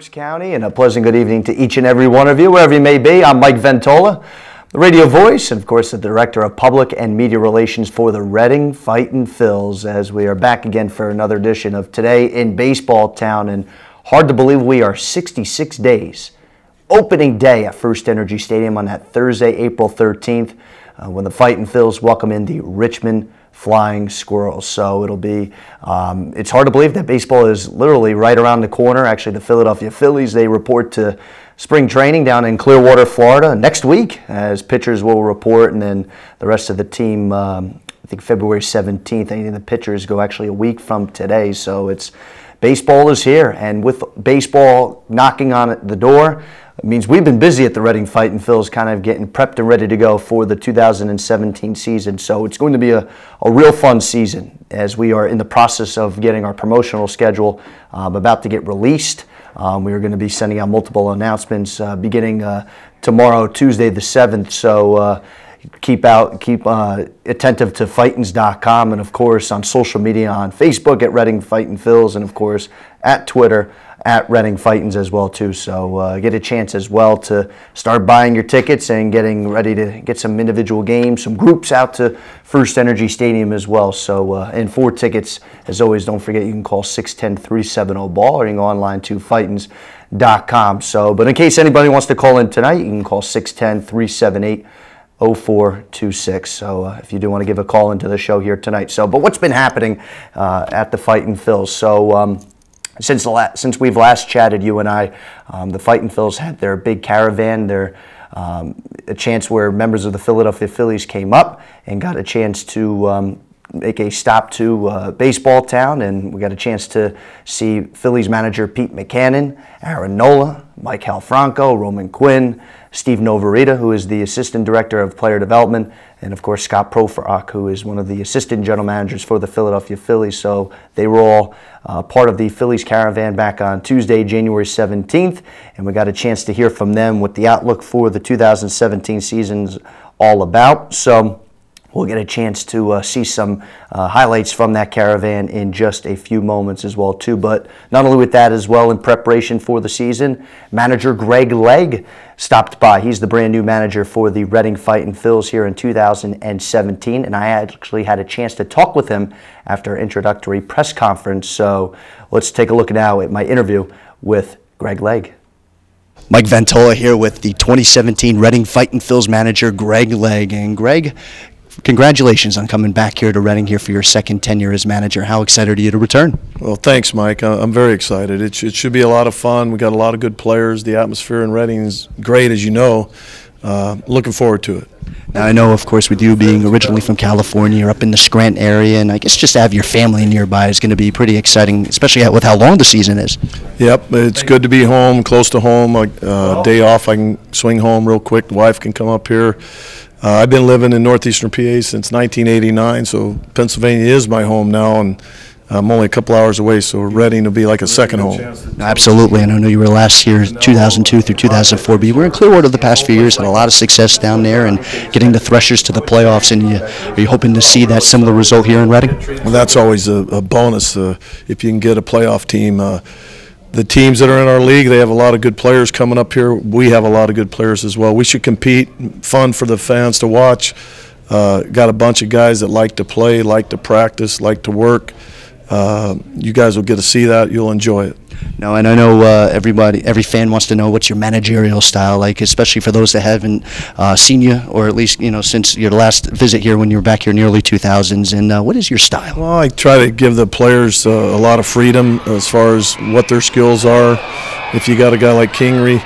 Berks County, and a pleasant good evening to each and every one of you, wherever you may be. I'm Mike Ventola, the radio voice, and of course, the Director of Public and Media Relations for the Reading Fightin' Phils, as we are back again for another edition of Today in Baseball Town. And hard to believe we are 66 days, opening day at First Energy Stadium on that Thursday, April 13th, uh, when the Fightin' Phils welcome in the Richmond flying squirrels. So it'll be, um, it's hard to believe that baseball is literally right around the corner. Actually, the Philadelphia Phillies, they report to spring training down in Clearwater, Florida next week, as pitchers will report, and then the rest of the team, um, I think February 17th, I think the pitchers go actually a week from today. So it's, baseball is here, and with baseball knocking on the door, it means we've been busy at the Reading Fightin' Phils, kind of getting prepped and ready to go for the 2017 season. So it's going to be a, a real fun season as we are in the process of getting our promotional schedule um, about to get released. Um, we are going to be sending out multiple announcements uh, beginning uh, tomorrow, Tuesday the 7th. So uh, keep out, keep uh, attentive to fightins.com and of course on social media on Facebook at Reading Fightin' Phils and of course at Twitter at Reading Fightins as well too. So uh, get a chance as well to start buying your tickets and getting ready to get some individual games, some groups out to First Energy Stadium as well. So uh, and for tickets, as always, don't forget you can call 610-370-BALL or you can go online to fightins.com. So, but in case anybody wants to call in tonight, you can call 610-378 0426. So uh, if you do want to give a call into the show here tonight. So, but what's been happening uh, at the Fightin' Phils? So, um, since la- since we've last chatted, you and I, um, the Fighting Phils had their big caravan, their um, a chance where members of the Philadelphia Phillies came up and got a chance to um, make a stop to uh, Baseball Town, and we got a chance to see Phillies manager Pete Mackanin, Aaron Nola, Mike Halfranco, Roman Quinn, Steve Noworyta, who is the Assistant Director of Player Development, and of course Scott Proefrock, who is one of the Assistant General Managers for the Philadelphia Phillies. So they were all uh, part of the Phillies caravan back on Tuesday, January 17th, and we got a chance to hear from them what the outlook for the 2017 season's all about. So We'll get a chance to uh, see some uh, highlights from that caravan in just a few moments as well too. But not only with that as well, in preparation for the season, manager Greg Legg stopped by. He's the brand new manager for the Reading Fightin' Phils here in 2017, and I actually had a chance to talk with him after our introductory press conference. So let's take a look now at my interview with Greg Legg. Mike Ventola here with the 2017 Reading Fightin' Phils manager Greg Legg. And Greg, congratulations on coming back here to Reading here for your second tenure as manager. How excited are you to return? Well, thanks, Mike. I'm very excited. It, sh it should be a lot of fun. We got a lot of good players. The atmosphere in Reading is great, as you know. Uh, looking forward to it. Now, I know, of course, with you being originally from California, you're up in the Scranton area, and I guess just to have your family nearby is going to be pretty exciting, especially with how long the season is. Yep, it's good to be home, close to home. Uh, day off, I can swing home real quick. The wife can come up here. Uh, I've been living in northeastern PA since 1989, so Pennsylvania is my home now, and I'm only a couple hours away, so Reading will be like a second home. Absolutely, and I know you were last year, 2002 through 2004, but you were in Clearwater the past few years, had a lot of success down there, and getting the Threshers to the playoffs. And you, are you hoping to see that similar result here in Reading? Well, that's always a, a bonus uh, if you can get a playoff team. Uh, the teams that are in our league, they have a lot of good players coming up here. We have a lot of good players as well. We should compete, fun for the fans to watch. Uh, got a bunch of guys that like to play, like to practice, like to work. Uh, you guys will get to see that. You'll enjoy it. No, and I know uh, everybody, every fan wants to know what's your managerial style like, especially for those that haven't uh, seen you, or at least you know since your last visit here when you were back here in the early 2000s. And uh, what is your style? Well, I try to give the players uh, a lot of freedom as far as what their skills are. If you got a guy like Kingery,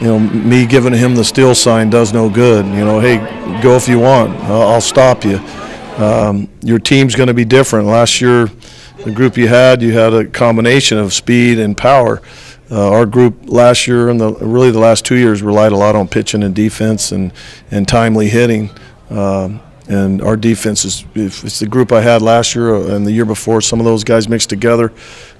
you know, me giving him the steal sign does no good. You know, hey, go if you want. I'll stop you. Um, your team's going to be different. Last year the group you had, you had a combination of speed and power. Uh, our group last year and the, really the last two years relied a lot on pitching and defense and, and timely hitting. Um, and our defense is, if it's the group I had last year and the year before, some of those guys mixed together,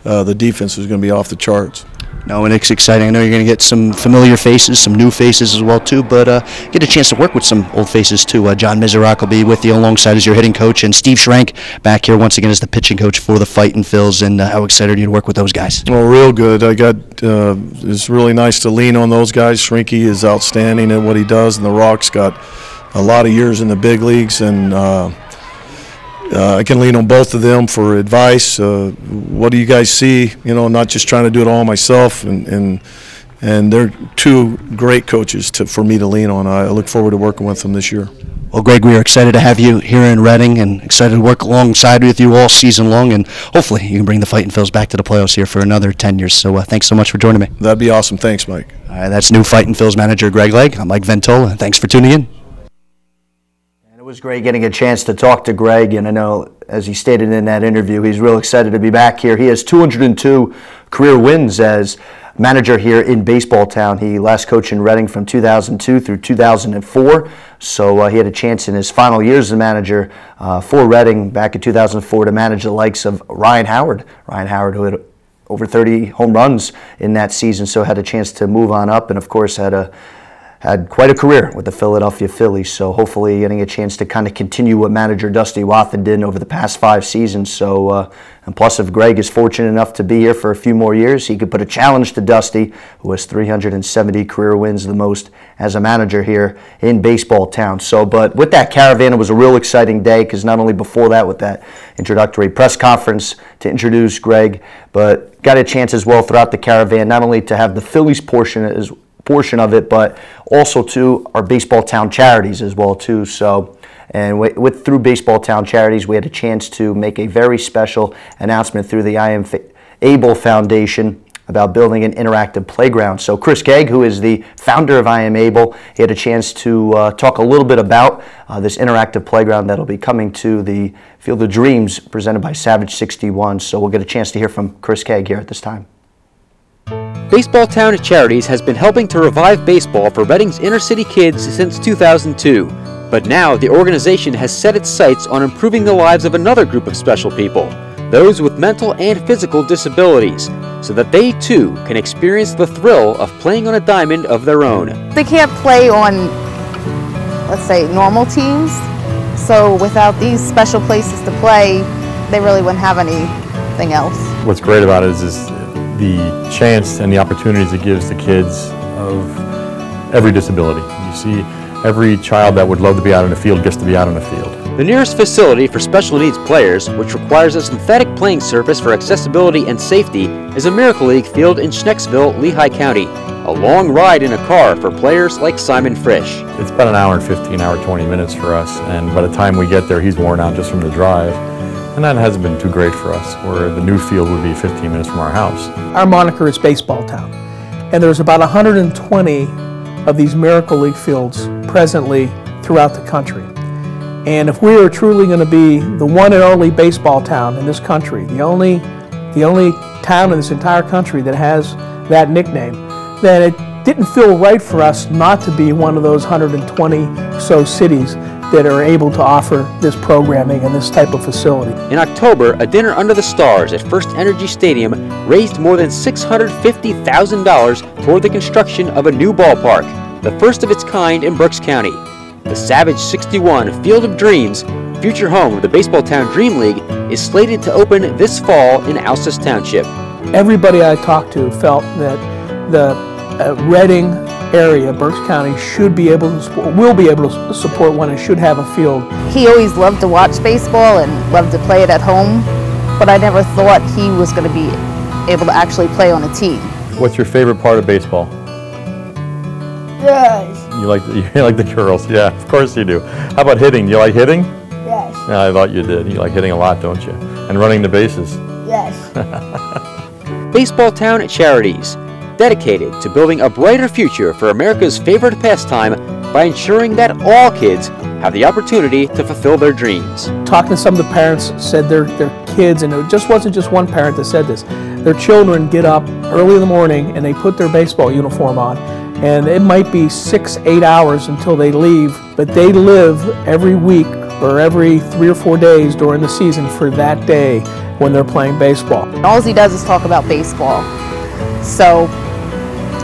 uh, the defense is going to be off the charts. No, and it's exciting. I know you're going to get some familiar faces, some new faces as well too, but uh, get a chance to work with some old faces too. Uh, John Mizerock will be with you alongside as your hitting coach, and Steve Schrenk back here once again as the pitching coach for the Fightin' Phils. And uh, how excited are you to work with those guys? Well, real good. I got. Uh, it's really nice to lean on those guys. Shrinky is outstanding at what he does, and the Rock's got a lot of years in the big leagues, and uh, I can lean on both of them for advice. Uh, what do you guys see? You know, not just trying to do it all myself, and and, and they're two great coaches to, for me to lean on. I look forward to working with them this year. Well, Greg, we are excited to have you here in Reading and excited to work alongside with you all season long. And hopefully, you can bring the Fightin' Phils back to the playoffs here for another 10 years. So, uh, thanks so much for joining me. That'd be awesome. Thanks, Mike. All right, that's new Fightin' Phils manager Greg Legg. I'm Mike Ventola. Thanks for tuning in. Was great getting a chance to talk to Greg, and I know, as he stated in that interview, he's real excited to be back here. He has 202 career wins as manager here in Baseball Town. He last coached in Reading from 2002 through 2004, so uh, he had a chance in his final years as a manager uh, for Reading back in 2004 to manage the likes of Ryan Howard. Ryan Howard, who had over 30 home runs in that season, so had a chance to move on up, and of course had a had quite a career with the Philadelphia Phillies. So hopefully getting a chance to kind of continue what manager Dusty Wathen did over the past five seasons. So uh, and plus, if Greg is fortunate enough to be here for a few more years, he could put a challenge to Dusty, who has 370 career wins, the most as a manager here in baseball town. So, but with that caravan, it was a real exciting day because not only before that with that introductory press conference to introduce Greg, but got a chance as well throughout the caravan, not only to have the Phillies portion as portion of it, but also to our baseball town charities as well too. So, and with, through baseball town charities, we had a chance to make a very special announcement through the I Am Able Foundation about building an interactive playground. So Chris Kaag, who is the founder of I Am Able, he had a chance to uh, talk a little bit about uh, this interactive playground that'll be coming to the Field of Dreams presented by Savage 61. So we'll get a chance to hear from Chris Kaag here at this time. Baseball Town Charities has been helping to revive baseball for Reading's inner city kids since 2002. But now the organization has set its sights on improving the lives of another group of special people, those with mental and physical disabilities, so that they too can experience the thrill of playing on a diamond of their own. They can't play on, let's say, normal teams, so without these special places to play, they really wouldn't have anything else. What's great about it is, is the chance and the opportunities it gives the kids of every disability. You see, every child that would love to be out in the field gets to be out in the field. The nearest facility for special needs players, which requires a synthetic playing surface for accessibility and safety, is a Miracle League field in Schnecksville, Lehigh County. A long ride in a car for players like Simon Frisch. It's about an hour and 15, hour 20 minutes for us, and by the time we get there, he's worn out just from the drive. And that hasn't been too great for us, where the new field would be 15 minutes from our house. Our moniker is Baseball Town, and there's about 120 of these Miracle League fields presently throughout the country. And if we are truly going to be the one and only baseball town in this country, the only, the only town in this entire country that has that nickname, then it didn't feel right for us not to be one of those 120 so cities that are able to offer this programming and this type of facility. In October, a dinner under the stars at First Energy Stadium raised more than $650,000 toward the construction of a new ballpark, the first of its kind in Berks County. The Savage 61 Field of Dreams, future home of the Baseball Town Dream League, is slated to open this fall in Alsace Township. Everybody I talked to felt that the uh, Reading area, Berks County, should be able to support, will be able to support one and should have a field. He always loved to watch baseball and loved to play it at home, but I never thought he was going to be able to actually play on a team. What's your favorite part of baseball? Yes. You like the, you like the girls, yeah, of course you do. How about hitting? Do You like hitting? Yes. Yeah, I thought you did. You like hitting a lot, don't you? And running the bases. Yes. Baseball Town at Charities, dedicated to building a brighter future for America's favorite pastime by ensuring that all kids have the opportunity to fulfill their dreams. Talking to some of the parents said their, their kids, and it just wasn't just one parent that said this, their children get up early in the morning and they put their baseball uniform on and it might be six, eight hours until they leave, but they live every week or every three or four days during the season for that day when they're playing baseball. All he does is talk about baseball. So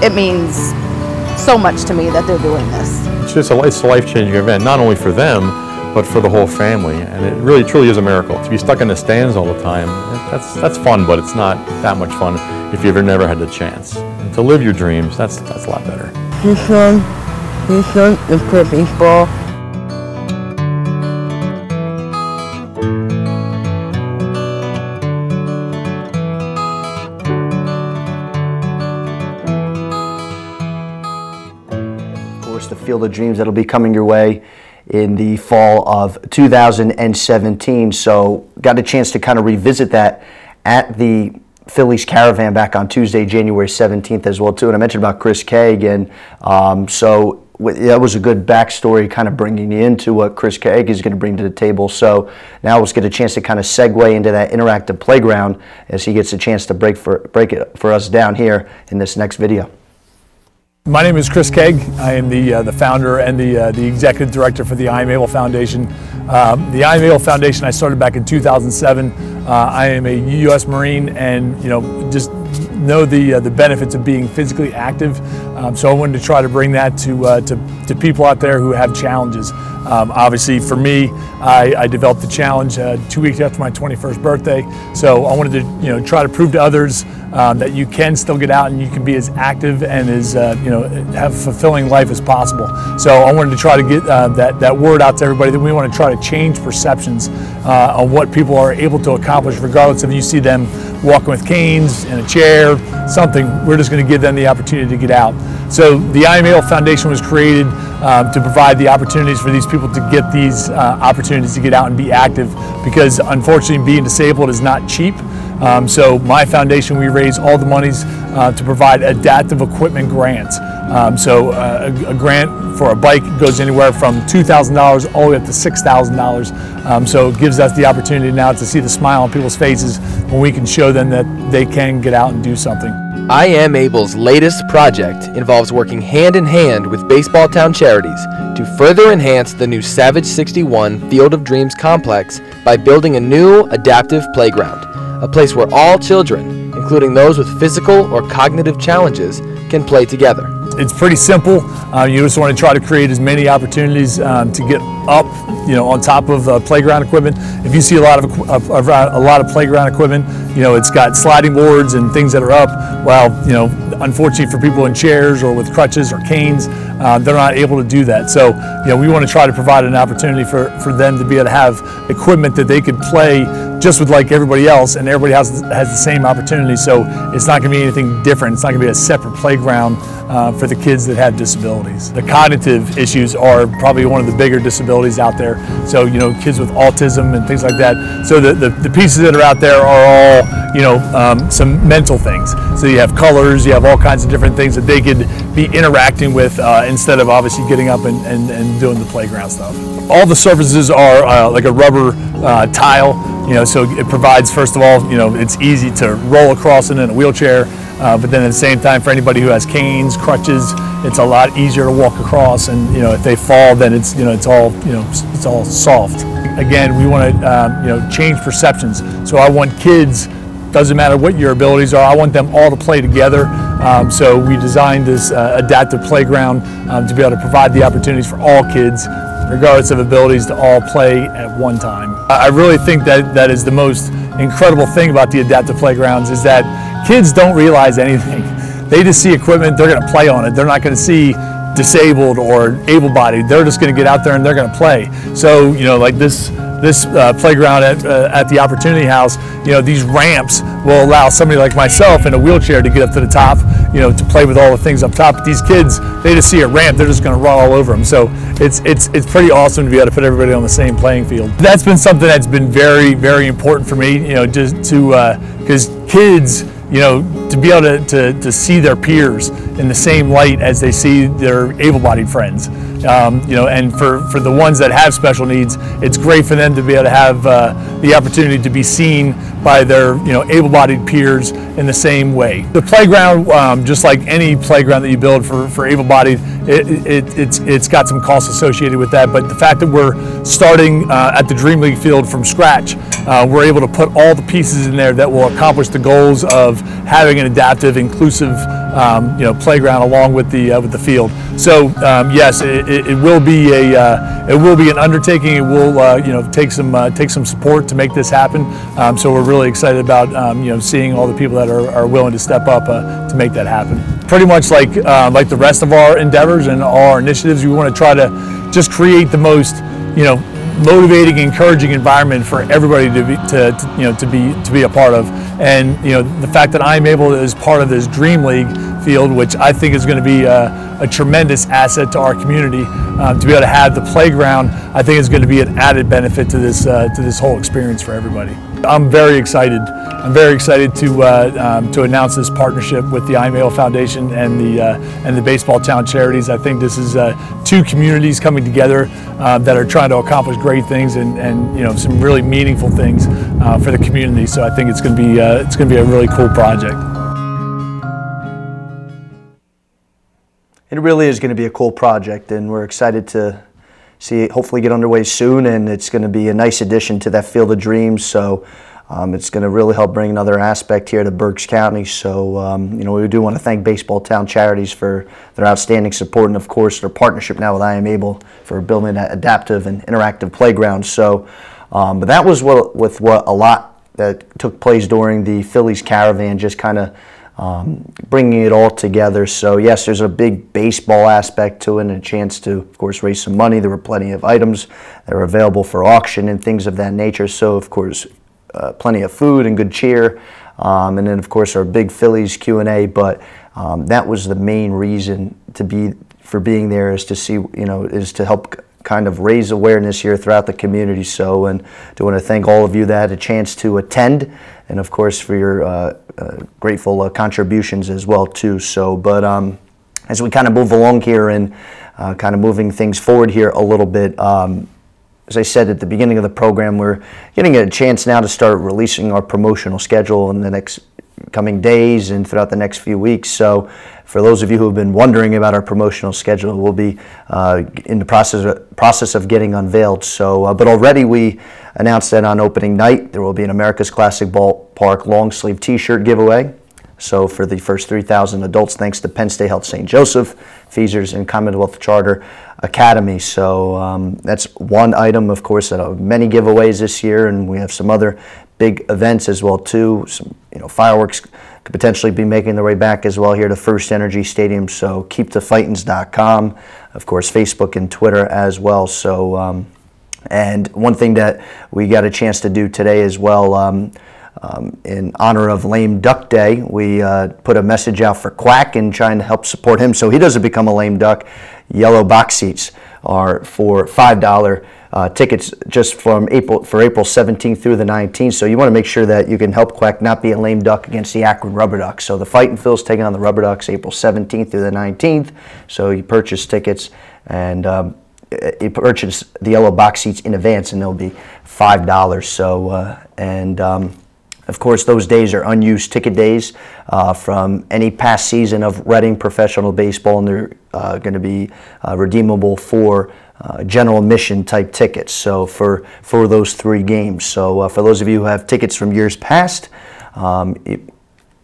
it means so much to me that they're doing this. It's just a, it's a life-changing event, not only for them, but for the whole family. And it really, truly is a miracle. To be stuck in the stands all the time, that's, that's fun, but it's not that much fun if you've never had the chance. And to live your dreams, that's, that's a lot better. This one, this one is for baseball. Field of Dreams that'll be coming your way in the fall of 2017. So, got a chance to kind of revisit that at the Phillies Caravan back on Tuesday, January 17th as well too. And I mentioned about Chris Kaag, and um, so that was a good backstory, kind of bringing you into what Chris Kaag is going to bring to the table. So now let's get a chance to kind of segue into that interactive playground as he gets a chance to break for break it for us down here in this next video. My name is Chris Kaag. I am the uh, the founder and the uh, the executive director for the I Am Able Foundation. Um, the I Am Able Foundation I started back in 2007. Uh, I am a U.S. Marine, and you know just know the uh, the benefits of being physically active. Um, so I wanted to try to bring that to uh, to, to people out there who have challenges. Um, obviously, for me, I, I developed the challenge uh, two weeks after my 21st birthday. So I wanted to you know try to prove to others um, that you can still get out and you can be as active and as uh, you know have a fulfilling life as possible. So I wanted to try to get uh, that that word out to everybody that we want to try to change perceptions uh, on what people are able to accomplish, regardless if you see them walking with canes in a chair, something. We're just going to give them the opportunity to get out. So the I Am Able Foundation was created um, to provide the opportunities for these people to get these uh, opportunities to get out and be active, because unfortunately, being disabled is not cheap. Um, so my foundation, we raise all the monies uh, to provide adaptive equipment grants. Um, so uh, a, a, grant for a bike goes anywhere from $2,000 all the way up to $6,000. Um, so it gives us the opportunity now to see the smile on people's faces when we can show them that they can get out and do something. I Am Able's latest project involves working hand in hand with Baseball Town Charities to further enhance the new Savage 61 Field of Dreams complex by building a new adaptive playground, a place where all children, including those with physical or cognitive challenges, can play together. It's pretty simple. Uh, you just want to try to create as many opportunities um, to get up, you know, on top of uh, playground equipment. If you see a lot of uh, a lot of playground equipment, you know, it's got sliding boards and things that are up. Well, you know, unfortunately for people in chairs or with crutches or canes, uh, they're not able to do that. So, you know, we want to try to provide an opportunity for, for them to be able to have equipment that they could play just with like everybody else, and everybody has has the same opportunity. So it's not going to be anything different. It's not going to be a separate playground uh, for the kids that have disabilities. The cognitive issues are probably one of the bigger disabilities out there. So you know, kids with autism and things like that. So the the, the pieces that are out there are all you know um, some mental things. So you have colors, you have all kinds of different things that they could be interacting with uh, instead of obviously getting up and, and, and doing the playground stuff. All the surfaces are uh, like a rubber uh, tile you know, so it provides, first of all, you know, it's easy to roll across it in a wheelchair, uh, but then at the same time, for anybody who has canes, crutches, it's a lot easier to walk across. And you know, if they fall, then it's you know, it's all you know, it's all soft. Again, we want to um, you know change perceptions. So I want kids. Doesn't matter what your abilities are. I want them all to play together. Um, so we designed this uh, adaptive playground um, to be able to provide the opportunities for all kids regardless of abilities, to all play at one time. I really think that that is the most incredible thing about the adaptive playgrounds is that kids don't realize anything. They just see equipment, they're going to play on it. They're not going to see disabled or able-bodied. They're just going to get out there and they're going to play. So, you know, like this this uh, playground at, uh, at the Opportunity House, you know, these ramps will allow somebody like myself in a wheelchair to get up to the top, you know, to play with all the things up top. But these kids, they just see a ramp, they're just going to run all over them. So it's it's it's pretty awesome to be able to put everybody on the same playing field. That's been something that's been very very important for me, you know, just to because uh, kids you know, to be able to, to, to see their peers in the same light as they see their able-bodied friends. Um, you know, and for, for the ones that have special needs, it's great for them to be able to have uh, the opportunity to be seen by their you know able-bodied peers in the same way. The playground, um, just like any playground that you build for, for able-bodied, it, it, it's it's got some costs associated with that. But the fact that we're starting uh, at the Dream League field from scratch, uh, we're able to put all the pieces in there that will accomplish the goals of having an adaptive, inclusive um, you know playground along with the uh, with the field. So um, yes, it, it, will be a uh, it will be an undertaking. It will uh, you know take some uh, take some support to make this happen. Um, so we're really excited about um, you know seeing all the people that are, are willing to step up uh, to make that happen. Pretty much like uh, like the rest of our endeavors and our initiatives, we want to try to just create the most you know motivating, encouraging environment for everybody to be to, to, you know to be to be a part of. And you know the fact that I'm able to, as part of this Dream League field, which I think is going to be a, tremendous asset to our community, um, to be able to have the playground, I think is going to be an added benefit to this uh, to this whole experience for everybody. I'm very excited. I'm very excited to uh, um, to announce this partnership with the I Am Able Foundation and the uh, and the Baseball Town Charities. I think this is uh, two communities coming together uh, that are trying to accomplish great things and, and you know some really meaningful things uh, for the community. So I think it's going to be uh, it's going to be a really cool project. It really is going to be a cool project, and we're excited to see it hopefully get underway soon, and it's going to be a nice addition to that Field of Dreams. So um, it's going to really help bring another aspect here to Berks County. So um, you know we do want to thank Baseball Town Charities for their outstanding support, and of course their partnership now with I Am Able for building that adaptive and interactive playground. So, um, but that was what with what a lot that took place during the Phillies caravan, just kind of um, bringing it all together. So yes, there's a big baseball aspect to it and a chance to, of course, raise some money. There were plenty of items that were available for auction and things of that nature. So of course, uh, plenty of food and good cheer. Um, and then of course our big Phillies Q&A, but um, that was the main reason to be for being there is to see, you know, is to help kind of raise awareness here throughout the community. So, and do want to thank all of you that had a chance to attend, and of course for your uh, grateful uh, contributions as well too. So, but um, as we kind of move along here and uh, kind of moving things forward here a little bit. Um, as I said at the beginning of the program, we're getting a chance now to start releasing our promotional schedule in the next coming days and throughout the next few weeks. So, for those of you who have been wondering about our promotional schedule, we'll be uh, in the process of, process of getting unveiled. So, uh, but already we announced that on opening night there will be an America's Classic Ballpark long sleeve T-shirt giveaway. So for the first 3,000 adults, thanks to Penn State Health St. Joseph, Feasers, and Commonwealth Charter Academy. So um, that's one item, of course, of many giveaways this year, and we have some other big events as well too. Some you know fireworks could potentially be making their way back as well here to First Energy Stadium. So keepthefightins.com, of course, Facebook and Twitter as well. So um, and one thing that we got a chance to do today as well. Um, um, in honor of Lame Duck Day, we uh, put a message out for Quack and trying to help support him so he doesn't become a lame duck. Yellow box seats are for $5 uh, tickets just from April for April 17th through the 19th. So you want to make sure that you can help Quack not be a lame duck against the Akron Rubber Ducks. So the Fightin' Phil's taking on the Rubber Ducks April 17th through the 19th. So you purchase tickets and um, you purchase the yellow box seats in advance and they'll be $5. So uh, and um, of course, those days are unused ticket days uh, from any past season of Reading professional baseball, and they're uh, going to be uh, redeemable for uh, general admission type tickets. So for for those three games. So uh, for those of you who have tickets from years past. Um, it,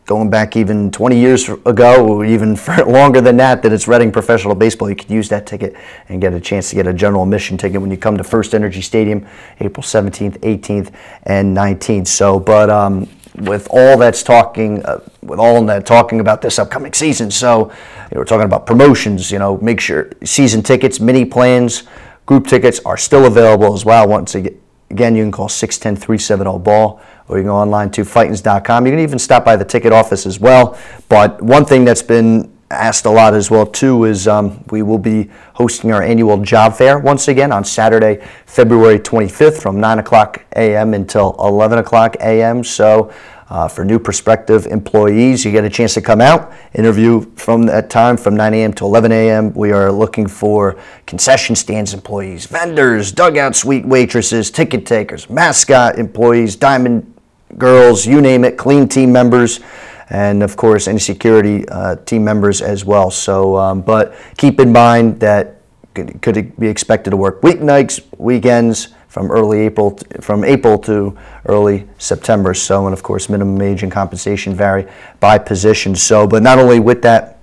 going back even 20 years ago, or even longer than that, that it's Reading Professional Baseball, you could use that ticket and get a chance to get a general admission ticket when you come to First Energy Stadium, April 17th, 18th, and 19th. So, but um, with all that's talking, uh, with all that talking about this upcoming season, so you know, we're talking about promotions. You know, make sure season tickets, mini plans, group tickets are still available as well. Once again, you can call 610 370 ball or you can go online to fightins.com. You can even stop by the ticket office as well. But one thing that's been asked a lot as well too is um, we will be hosting our annual job fair once again on Saturday, February 25th from 9 o'clock a.m. until 11 o'clock a.m. So uh, for new prospective employees. You get a chance to come out, interview from that time from 9 a.m. to 11 a.m. We are looking for concession stands employees, vendors, dugout suite waitresses, ticket takers, mascot employees, diamond girls, you name it, clean team members and of course any security uh, team members as well. So, um, but keep in mind that could, could be expected to work weeknights, weekends from early April, to, from April to early September. So, and of course minimum age and compensation vary by position. So, but not only with that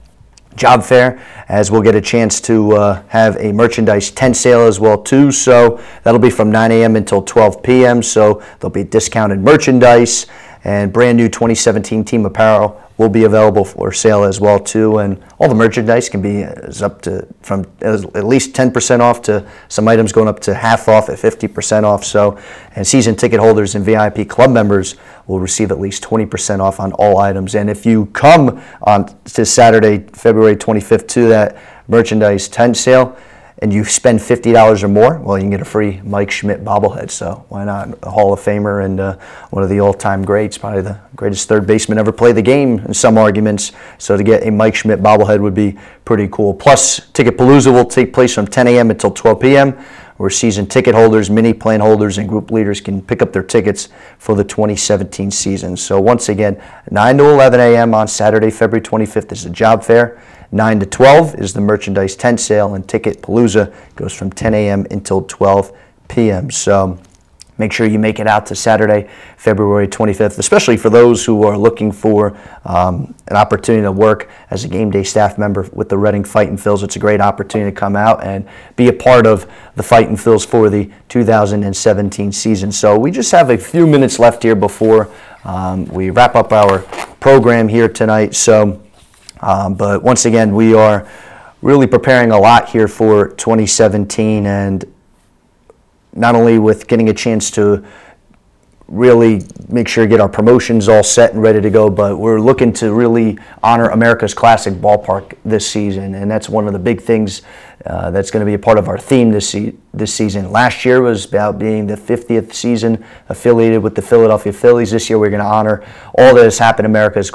job fair as we'll get a chance to uh, have a merchandise tent sale as well too so that'll be from 9 a.m until 12 p.m so there'll be discounted merchandise and brand new 2017 team apparel will be available for sale as well too. And all the merchandise can be uh, is up to from at least 10% off to some items going up to half off at 50% off. So and season ticket holders and VIP club members will receive at least 20% off on all items. And if you come on to Saturday February 25th to that merchandise tent sale and you spend $50 or more, well, you can get a free Mike Schmidt bobblehead. So why not? A Hall of Famer and uh, one of the all-time greats, probably the greatest third baseman ever play the game in some arguments. So to get a Mike Schmidt bobblehead would be pretty cool. Plus, Ticket Palooza will take place from 10 a.m. until 12 p.m., where season ticket holders, mini plan holders, and group leaders can pick up their tickets for the 2017 season. So once again, 9 to 11 a.m. on Saturday, February 25th is the job fair. 9 to 12 is the merchandise tent sale, and Ticket Palooza goes from 10 a.m. until 12 p.m. So make sure you make it out to Saturday, February 25th, especially for those who are looking for um, an opportunity to work as a game day staff member with the Reading Fightin' Phils. It's a great opportunity to come out and be a part of the Fightin' Phils for the 2017 season. So we just have a few minutes left here before um, we wrap up our program here tonight. So um, but once again, we are really preparing a lot here for 2017 and not only with getting a chance to really make sure get our promotions all set and ready to go, but we're looking to really honor America's Classic Ballpark this season, and that's one of the big things uh, that's going to be a part of our theme this se- this season. Last year was about being the 50th season affiliated with the Philadelphia Phillies. This year we're going to honor all that has happened in America's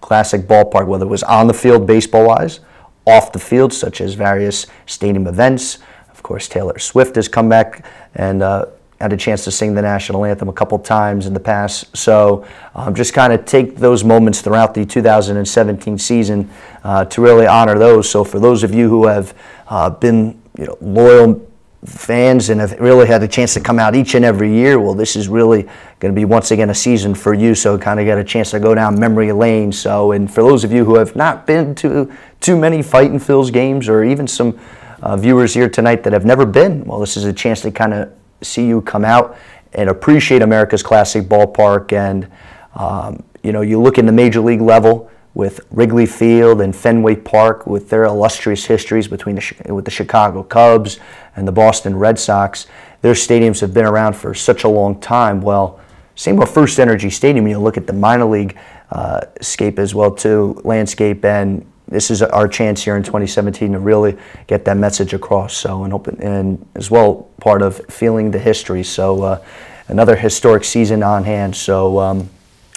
classic ballpark, whether it was on the field baseball wise, off the field, such as various stadium events. Of course, Taylor Swift has come back and uh, had a chance to sing the national anthem a couple times in the past. So um, just kind of take those moments throughout the 2017 season uh, to really honor those. So for those of you who have uh, been you know, loyal fans and have really had a chance to come out each and every year, well, this is really going to be once again a season for you. So kind of get a chance to go down memory lane. So, and for those of you who have not been to too many Fight Fightin' Phils games, or even some uh, viewers here tonight that have never been, well, this is a chance to kind of see you come out and appreciate America's classic ballpark. And um, you know, you look in the major league level with Wrigley Field and Fenway Park, with their illustrious histories between the, with the Chicago Cubs and the Boston Red Sox. Their stadiums have been around for such a long time. Well, same with First Energy Stadium. You look at the minor league uh, scape as well too, landscape, and this is our chance here in 2017 to really get that message across. So and open and as well part of feeling the history. So uh, another historic season on hand. So. Um,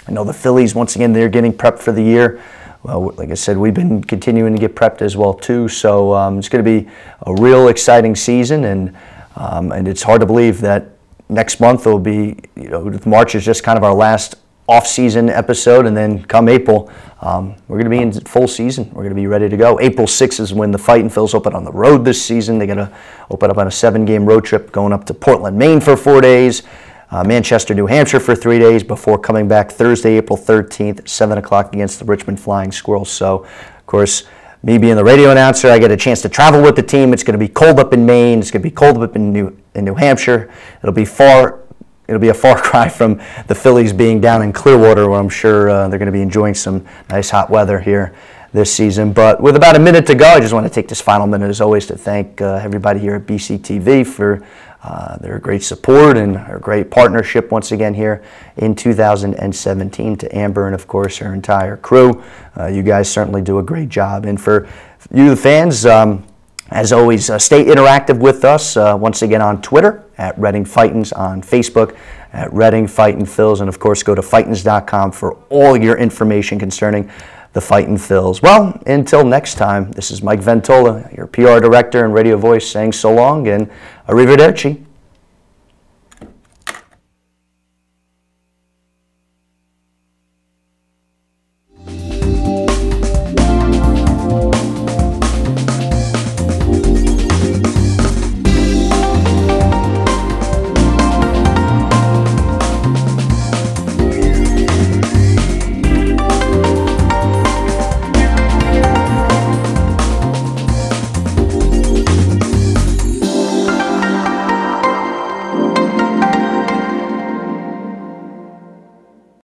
I know the Phillies, once again, they're getting prepped for the year. Well, like I said, we've been continuing to get prepped as well too. So um, it's going to be a real exciting season, and um, and it's hard to believe that next month will be, you know, March is just kind of our last off-season episode, and then come April, um, we're going to be in full season. We're going to be ready to go. April 6th is when the Fightin' Phils open on the road this season. They're going to open up on a seven-game road trip, going up to Portland, Maine for four days uh, Manchester, New Hampshire for three days before coming back Thursday, April 13th, 7 o'clock against the Richmond Flying Squirrels. So, of course, me being the radio announcer, I get a chance to travel with the team. It's going to be cold up in Maine. It's going to be cold up in New, in New Hampshire. It'll be far. It'll be a far cry from the Phillies being down in Clearwater, where I'm sure uh, they're going to be enjoying some nice hot weather here this season. But with about a minute to go, I just want to take this final minute, as always, to thank uh, everybody here at BCTV for uh, a great support and a great partnership once again here in 2017 to Amber and, of course, her entire crew. Uh, you guys certainly do a great job. And for you, the fans, um, as always, uh, stay interactive with us uh, once again on Twitter at Reading Fightins, on Facebook at Reading Fightin' Phils. And of course, go to fightins.com for all your information concerning the Fightin' Phils. Well, until next time, this is Mike Ventola, your PR director and radio voice, saying so long and arrivederci.